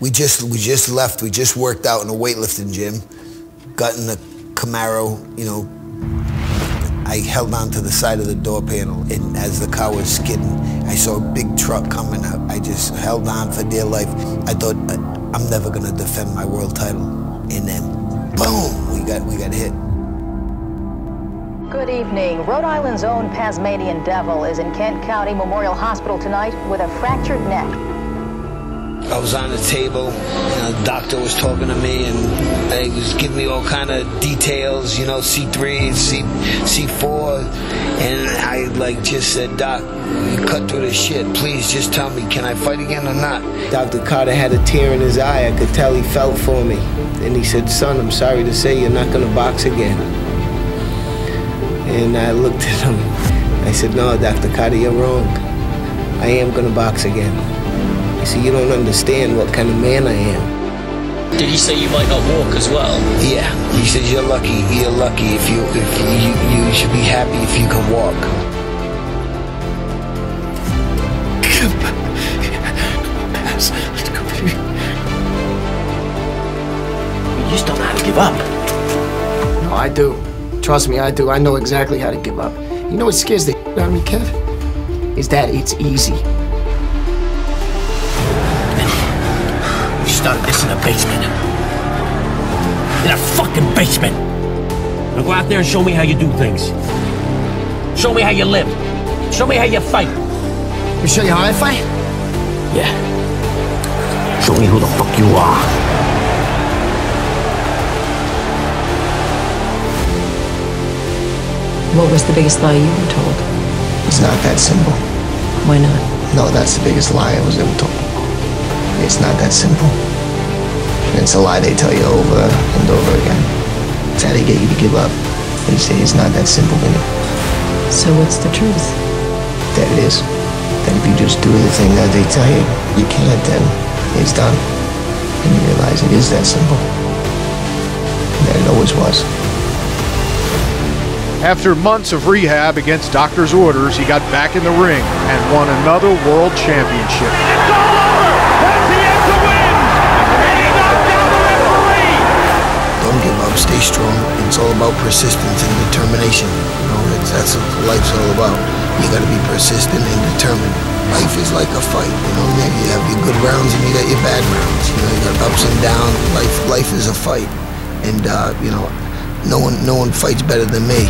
We just we just left. We just worked out in a weightlifting gym. Got in the Camaro. You know, I held on to the side of the door panel, and as the car was skidding, I saw a big truck coming up. I just held on for dear life. I thought uh, I'm never gonna defend my world title, and then boom, we got we got hit. Good evening. Rhode Island's own Pazmanian Devil is in Kent County Memorial Hospital tonight with a fractured neck. I was on the table, and the doctor was talking to me, and they was giving me all kind of details, you know, C3, C, C4, and I like just said, Doc, cut through the shit. Please just tell me, can I fight again or not? Dr. Carter had a tear in his eye. I could tell he felt for me. And he said, son, I'm sorry to say you're not gonna box again. And I looked at him. I said, no, Dr. Carter, you're wrong. I am gonna box again. He said, you don't understand what kind of man I am. Did he say you might not walk as well? Yeah, he said you're lucky. You're lucky if you if you you should be happy if you can walk. You just don't know how to give up. No, I do. Trust me, I do. I know exactly how to give up. You know what scares the out of me, Kev? Is that it's easy. Started this in a basement. In a fucking basement. Now go out there and show me how you do things. Show me how you live. Show me how you fight. Let me show you how I fight. Yeah. Show me who the fuck you are. What was the biggest lie you were told? It's not that simple. Why not? No, that's the biggest lie I was ever told. It's not that simple. It's a lie they tell you over and over again. It's how they get you to give up. They say it's not that simple, Vinny. So what's the truth? That it is. That if you just do the thing that they tell you, you can't, then it's done. And you realize it is that simple. And that it always was. After months of rehab against doctor's orders, he got back in the ring and won another world championship. Don't give up. Stay strong. It's all about persistence and determination. You know, that's what life's all about. You got to be persistent and determined. Life is like a fight. You know, you have your good rounds and you got your bad rounds. You know, you got ups and downs. Life, life is a fight, and uh, you know, no one, no one fights better than me.